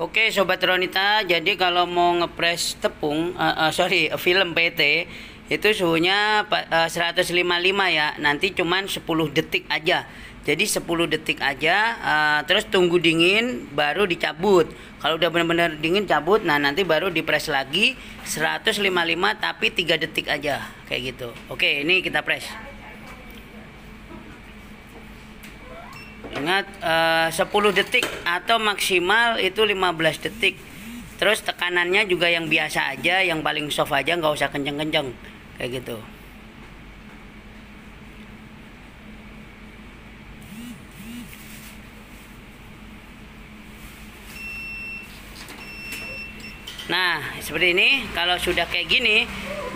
Oke Sobat Ronita, jadi kalau mau ngepres tepung, uh, uh, sorry, film PT itu suhunya uh, 155 ya, nanti cuman 10 detik aja. Jadi 10 detik aja, uh, terus tunggu dingin, baru dicabut. Kalau udah benar-benar dingin cabut, nah nanti baru dipres lagi 155 tapi 3 detik aja, kayak gitu. Oke, ini kita press. Ingat eh, uh, 10 detik atau maksimal itu 15 detik. Terus tekanannya juga yang biasa aja, yang paling soft aja, nggak usah kenceng-kenceng kayak gitu. Nah, seperti ini. Kalau sudah kayak gini,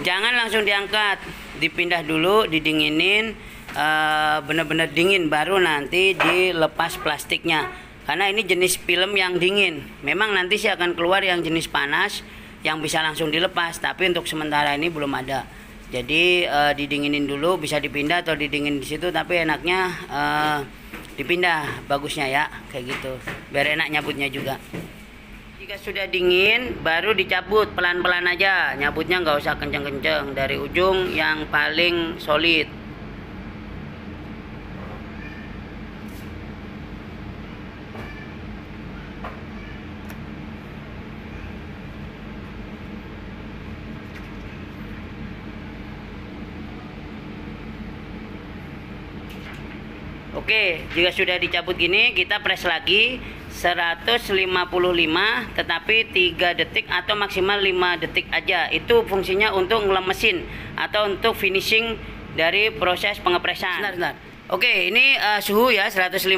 jangan langsung diangkat, dipindah dulu, didinginin uh, benar-benar dingin baru nanti dilepas plastiknya. Karena ini jenis film yang dingin. Memang nanti sih akan keluar yang jenis panas yang bisa langsung dilepas tapi untuk sementara ini belum ada. Jadi uh, didinginin dulu bisa dipindah atau didingin di situ tapi enaknya uh, dipindah. Bagusnya ya kayak gitu. Biar enak nyabutnya juga. Jika sudah dingin baru dicabut. Pelan-pelan aja nyabutnya nggak usah kenceng-kenceng. Dari ujung yang paling solid Oke, jika sudah dicabut gini, kita press lagi 155 tetapi 3 detik atau maksimal 5 detik aja. Itu fungsinya untuk ngelemesin atau untuk finishing dari proses pengepresan. Sebentar, sebentar. Oke, ini uh, suhu ya 155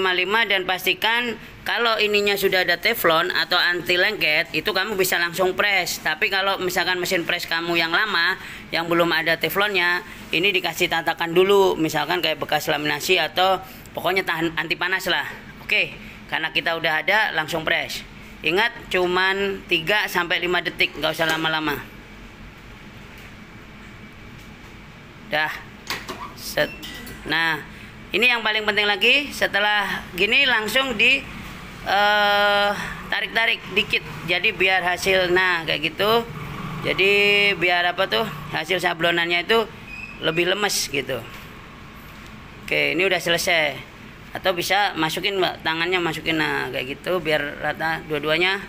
dan pastikan kalau ininya sudah ada teflon atau anti lengket itu kamu bisa langsung press. Tapi kalau misalkan mesin press kamu yang lama yang belum ada teflonnya, ini dikasih tatakan dulu misalkan kayak bekas laminasi atau pokoknya tahan anti panas lah. Oke, karena kita udah ada langsung press. Ingat cuman 3 sampai 5 detik, nggak usah lama-lama. Dah. Set. Nah, ini yang paling penting lagi setelah gini langsung di uh, tarik-tarik dikit. Jadi biar hasil nah kayak gitu. Jadi biar apa tuh hasil sablonannya itu lebih lemes gitu. Oke ini udah selesai. Atau bisa masukin tangannya masukin nah kayak gitu biar rata dua-duanya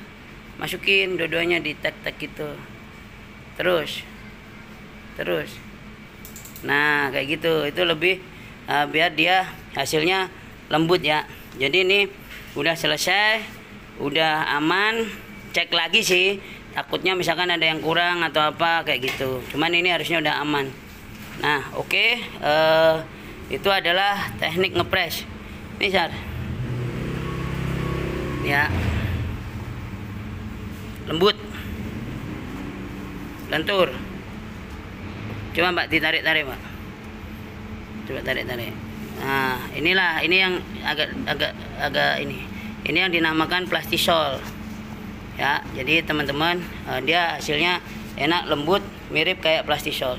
masukin dua-duanya di tek-tek gitu. Terus terus. Nah kayak gitu itu lebih uh, biar dia hasilnya lembut ya. Jadi ini udah selesai udah aman. Cek lagi sih takutnya misalkan ada yang kurang atau apa kayak gitu. Cuman ini harusnya udah aman. Nah oke okay. uh, eh, itu adalah teknik ngepres ini sar. Ya. Lembut. Lentur. Coba mbak ditarik tarik mbak coba tarik tarik nah inilah ini yang agak agak agak ini. Ini yang dinamakan plastisol. Ya jadi teman-teman uh, dia hasilnya enak lembut mirip kayak plastisol